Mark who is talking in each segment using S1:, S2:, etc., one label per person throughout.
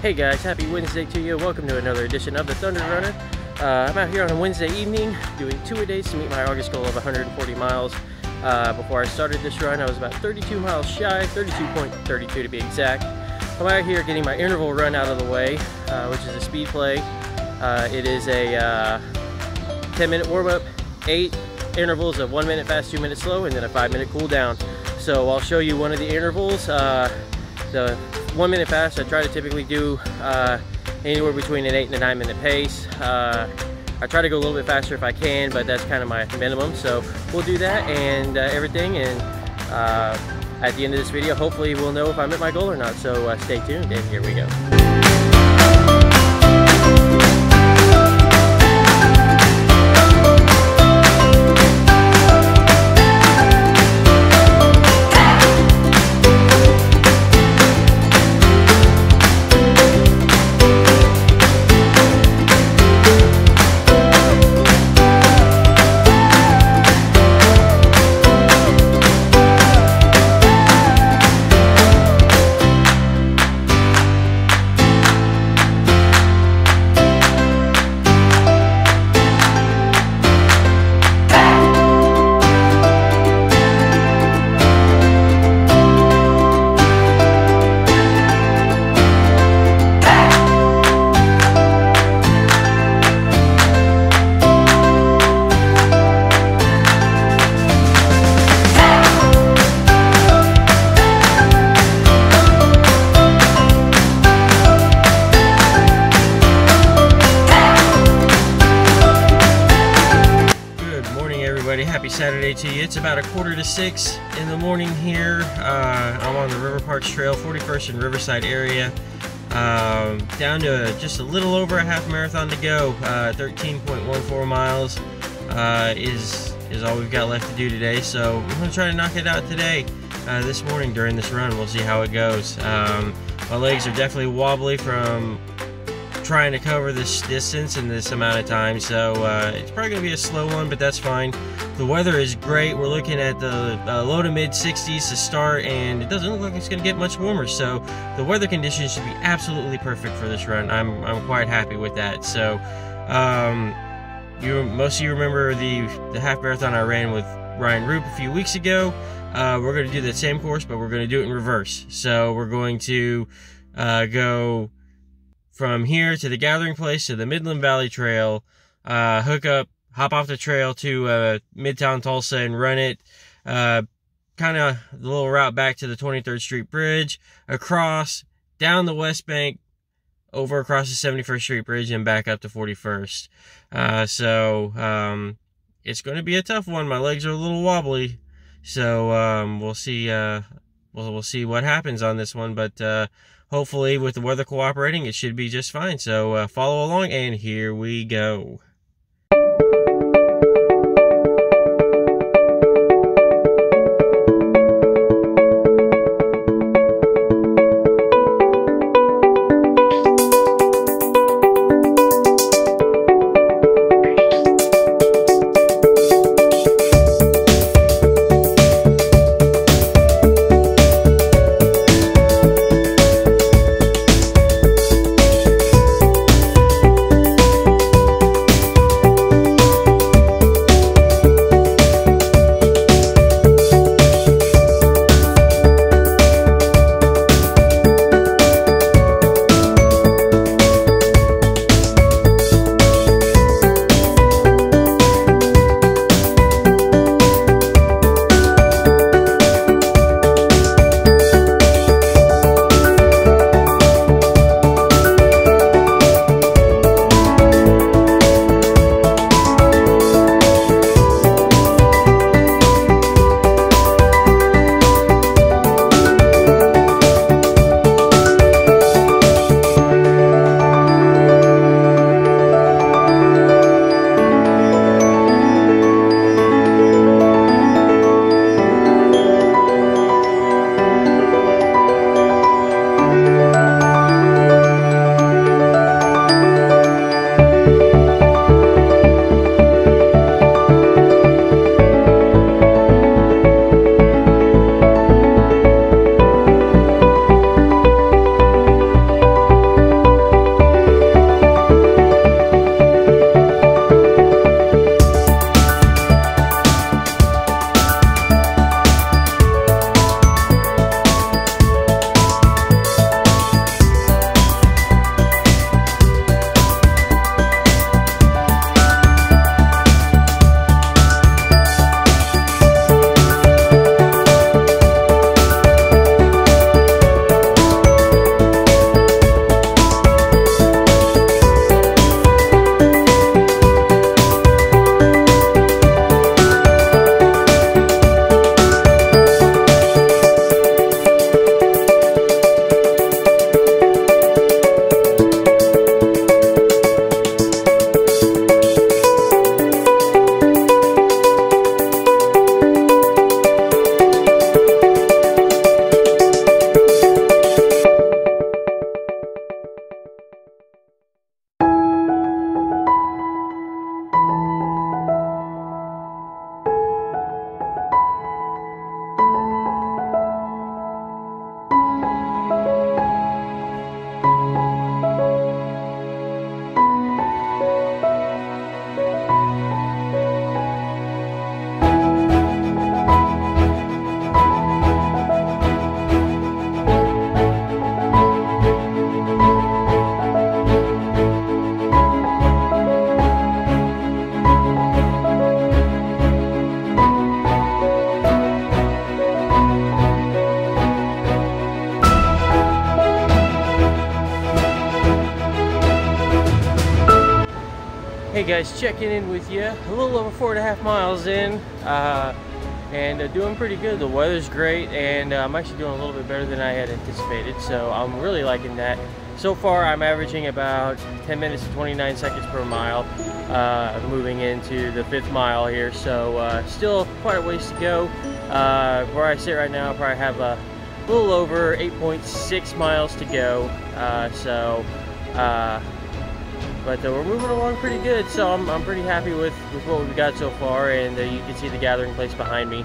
S1: Hey guys, happy Wednesday to you. Welcome to another edition of the Thunder Runner. Uh, I'm out here on a Wednesday evening doing two a days to meet my August goal of 140 miles. Uh, before I started this run, I was about 32 miles shy, 32.32 to be exact. I'm out here getting my interval run out of the way, uh, which is a speed play. Uh, it is a uh, 10 minute warm up, eight intervals of one minute fast, two minutes slow, and then a five minute cool down. So I'll show you one of the intervals. Uh, the one minute fast, I try to typically do uh, anywhere between an eight and a nine minute pace. Uh, I try to go a little bit faster if I can, but that's kind of my minimum. So we'll do that and uh, everything. And uh, at the end of this video, hopefully we'll know if I met my goal or not. So uh, stay tuned and here we go. About a quarter to six in the morning here. Uh, I'm on the River Parks Trail, 41st and Riverside area. Um, down to just a little over a half marathon to go. Uh, 13.14 miles uh, is is all we've got left to do today. So I'm gonna try to knock it out today. Uh, this morning during this run, we'll see how it goes. Um, my legs are definitely wobbly from trying to cover this distance in this amount of time so uh, it's probably gonna be a slow one but that's fine. The weather is great. We're looking at the uh, low to mid 60s to start and it doesn't look like it's gonna get much warmer so the weather conditions should be absolutely perfect for this run. I'm, I'm quite happy with that. So um, you most of you remember the the half marathon I ran with Ryan Rupe a few weeks ago. Uh, we're going to do the same course but we're going to do it in reverse. So we're going to uh, go from here to the gathering place to the Midland Valley Trail, uh, hook up, hop off the trail to uh, Midtown Tulsa and run it. Uh, kind of the little route back to the 23rd Street Bridge, across, down the West Bank, over across the 71st Street Bridge, and back up to 41st. Uh, so um, it's going to be a tough one. My legs are a little wobbly, so um, we'll see. We'll we'll see what happens on this one, but. Uh, hopefully with the weather cooperating it should be just fine so uh, follow along and here we go guys, checking in with you. A little over four and a half miles in, uh, and uh, doing pretty good. The weather's great, and uh, I'm actually doing a little bit better than I had anticipated, so I'm really liking that. So far, I'm averaging about 10 minutes to 29 seconds per mile, uh, moving into the fifth mile here, so uh, still quite a ways to go. Uh, where I sit right now, I probably have a little over 8.6 miles to go, so but uh, we're moving along pretty good so I'm, I'm pretty happy with with what we've got so far and uh, you can see the gathering place behind me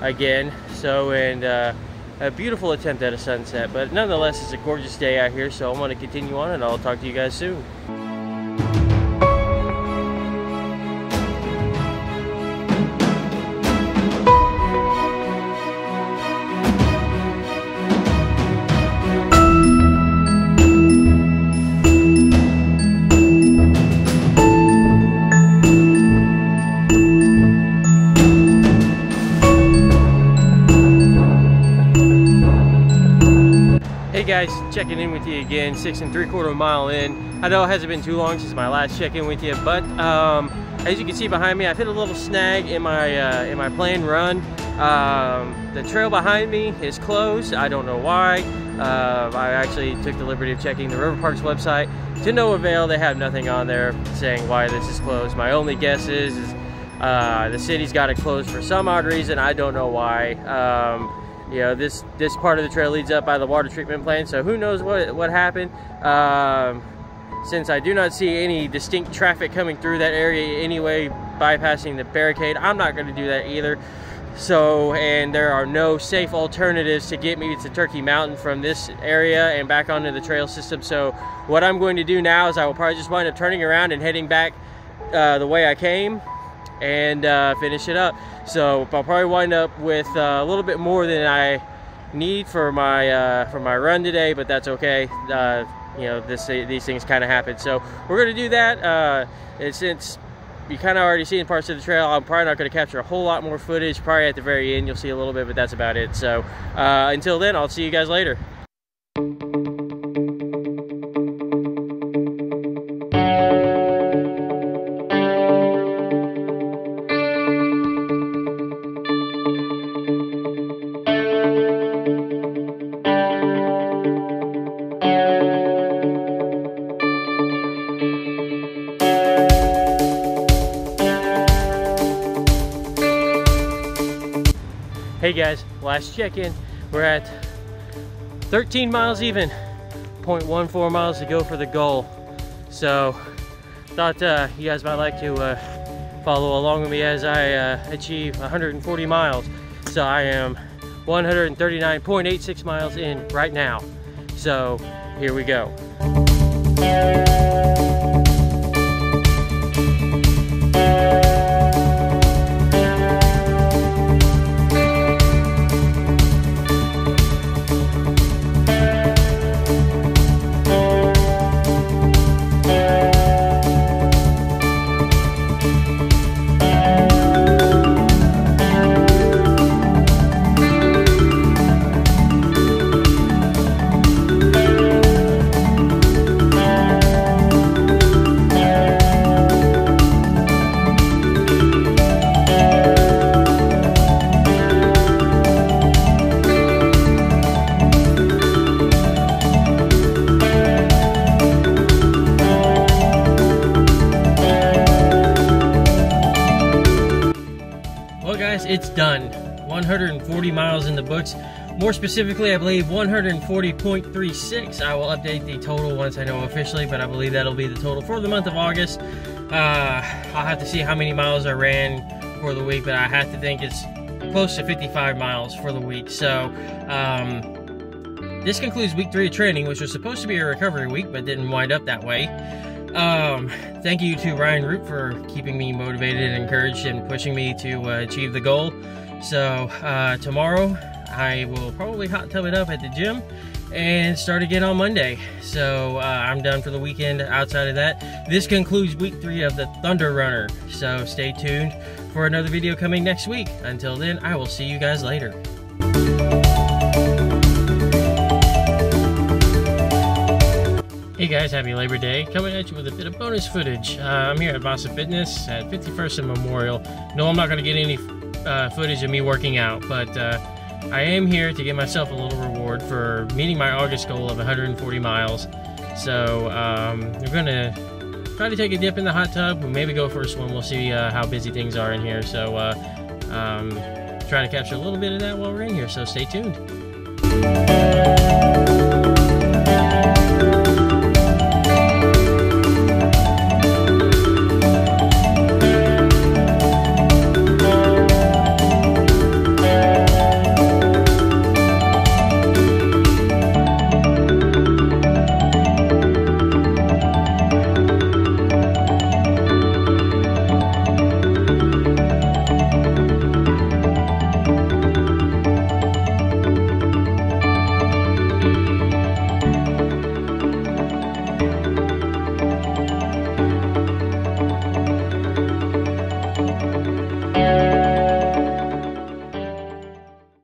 S1: again. So and uh, a beautiful attempt at a sunset but nonetheless it's a gorgeous day out here so I'm going to continue on and I'll talk to you guys soon checking in with you again, six and three quarter mile in. I know it hasn't been too long since my last check-in with you, but um, as you can see behind me, I've hit a little snag in my uh, in my planned run. Um, the trail behind me is closed. I don't know why. Uh, I actually took the liberty of checking the River Parks website. To no avail, they have nothing on there saying why this is closed. My only guess is, is uh, the city's got it closed for some odd reason. I don't know why. Um, you know this this part of the trail leads up by the water treatment plant so who knows what what happened. Um, since I do not see any distinct traffic coming through that area anyway bypassing the barricade I'm not going to do that either. So and there are no safe alternatives to get me to Turkey Mountain from this area and back onto the trail system. So what I'm going to do now is I will probably just wind up turning around and heading back uh, the way I came and uh, finish it up. So I'll probably wind up with uh, a little bit more than I need for my uh, for my run today, but that's okay. Uh, you know, this these things kind of happen. So we're gonna do that. Uh, and since you kind of already seen parts of the trail, I'm probably not gonna capture a whole lot more footage. Probably at the very end, you'll see a little bit, but that's about it. So uh, until then, I'll see you guys later. Guys, last check-in. We're at 13 miles even, 0.14 miles to go for the goal. So, thought uh, you guys might like to uh, follow along with me as I uh, achieve 140 miles. So I am 139.86 miles in right now. So, here we go. It's done. 140 miles in the books. More specifically, I believe 140.36. I will update the total once I know officially, but I believe that'll be the total for the month of August. Uh, I'll have to see how many miles I ran for the week, but I have to think it's close to 55 miles for the week. So, um, this concludes week three of training, which was supposed to be a recovery week, but didn't wind up that way. Um, thank you to Ryan Rupe for keeping me motivated and encouraged and pushing me to uh, achieve the goal. So uh, tomorrow I will probably hot tub it up at the gym and start again on Monday. So uh, I'm done for the weekend. Outside of that, this concludes week three of the Thunder Runner. So stay tuned for another video coming next week. Until then, I will see you guys later. Guys, happy Labor Day. Coming at you with a bit of bonus footage. Uh, I'm here at Vasa Fitness at 51st and Memorial. No, I'm not going to get any uh, footage of me working out, but uh, I am here to give myself a little reward for meeting my August goal of 140 miles. So um, we're going to try to take a dip in the hot tub, maybe go for a swim. We'll see uh, how busy things are in here. So uh, um, try to capture a little bit of that while we're in here, so stay tuned.